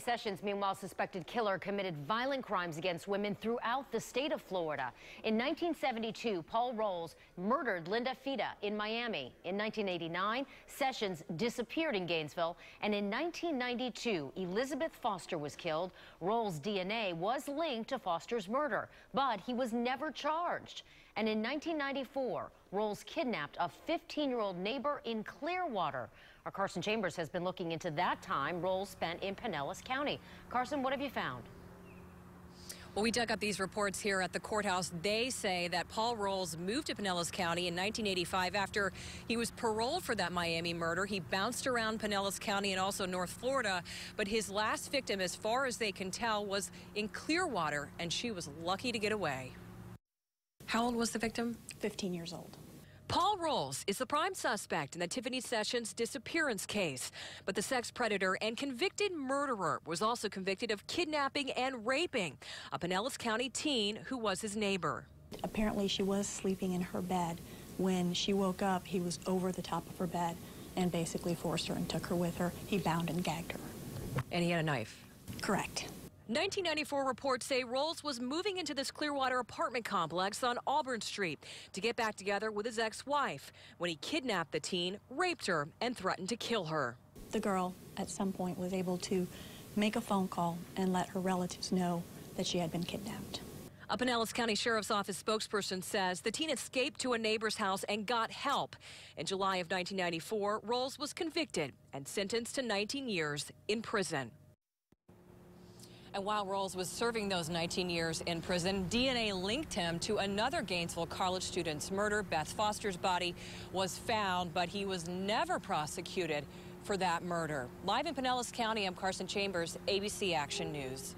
Sessions, meanwhile, suspected killer committed violent crimes against women throughout the state of Florida. In 1972, Paul Rowles murdered Linda Fita in Miami. In 1989, Sessions disappeared in Gainesville. And in 1992, Elizabeth Foster was killed. Rowles' DNA was linked to Foster's murder, but he was never charged. And in 1994, Rowles kidnapped a 15-year-old neighbor in Clearwater. Our Carson Chambers has been looking into that time Rowles spent in Pinellas County. Carson, what have you found? Well, we dug up these reports here at the courthouse. They say that Paul Rowles moved to Pinellas County in 1985 after he was paroled for that Miami murder. He bounced around Pinellas County and also North Florida, but his last victim, as far as they can tell, was in Clearwater, and she was lucky to get away. How old was the victim? 15 years old. Paul Rowles is the prime suspect in the Tiffany Sessions disappearance case. But the sex predator and convicted murderer was also convicted of kidnapping and raping a Pinellas County teen who was his neighbor. Apparently, she was sleeping in her bed. When she woke up, he was over the top of her bed and basically forced her and took her with her. He bound and gagged her. And he had a knife? Correct. 1994 reports say Rowles was moving into this Clearwater apartment complex on Auburn Street to get back together with his ex-wife when he kidnapped the teen, raped her, and threatened to kill her. The girl, at some point, was able to make a phone call and let her relatives know that she had been kidnapped. A Pinellas County Sheriff's Office spokesperson says the teen escaped to a neighbor's house and got help. In July of 1994, Rowles was convicted and sentenced to 19 years in prison. And while Rowles was serving those 19 years in prison, DNA linked him to another Gainesville college student's murder. Beth Foster's body was found, but he was never prosecuted for that murder. Live in Pinellas County, I'm Carson Chambers, ABC Action News.